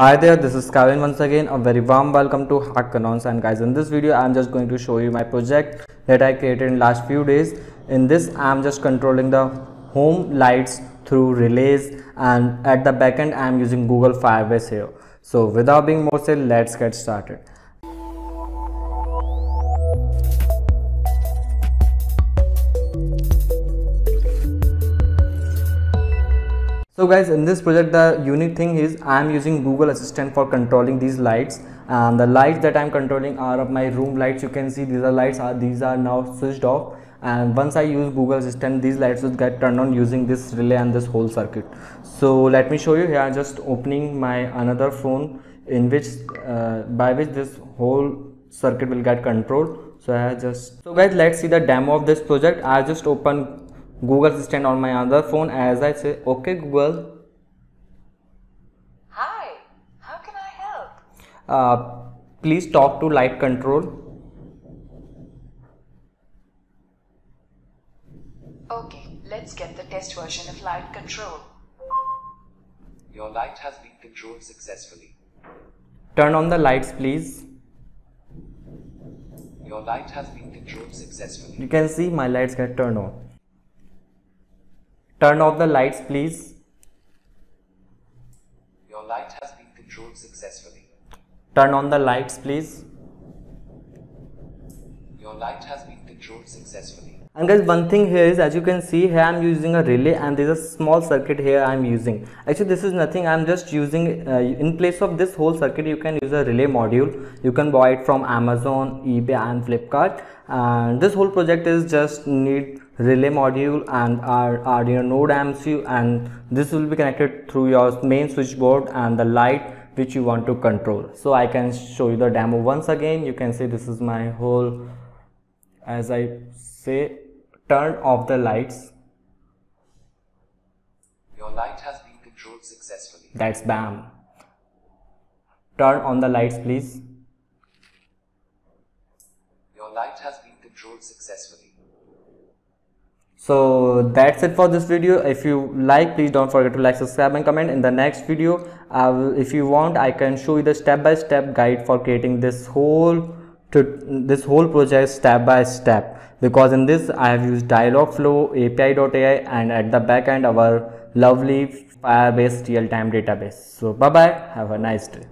Hi there, this is Kevin once again. A very warm welcome to Hack Canons and guys in this video I'm just going to show you my project that I created in last few days. In this I'm just controlling the home lights through relays and at the backend I'm using Google Firebase here. So without being more said, let's get started. So guys in this project the unique thing is I am using Google Assistant for controlling these lights and the lights that I am controlling are of my room lights you can see these are lights are these are now switched off and once I use Google Assistant these lights will get turned on using this relay and this whole circuit. So let me show you here just opening my another phone in which uh, by which this whole circuit will get controlled. So I just so guys let's see the demo of this project. I just open Google Assistant on my other phone as I say, okay Google. Hi, how can I help? Uh, please talk to light control. Okay, let's get the test version of light control. Your light has been controlled successfully. Turn on the lights please. Your light has been controlled successfully. You can see my lights get turned on. Turn off the lights please. Your light has been controlled successfully. Turn on the lights please. Your light has been controlled successfully. And guys one thing here is as you can see here I'm using a relay and there's a small circuit here I'm using. Actually this is nothing I'm just using uh, in place of this whole circuit you can use a relay module. You can buy it from Amazon, eBay and Flipkart and this whole project is just need relay module and our Arduino node MCU and this will be connected through your main switchboard and the light which you want to control. So I can show you the demo once again. You can see this is my whole as I say turn off the lights. Your light has been controlled successfully. That's BAM. Turn on the lights please. Your light has been controlled successfully. So that's it for this video. If you like please don't forget to like subscribe and comment. In the next video will, if you want i can show you the step-by-step -step guide for creating this whole to this whole project step by step because in this i have used dialogflow api.ai and at the back end our lovely firebase real-time database. So bye bye have a nice day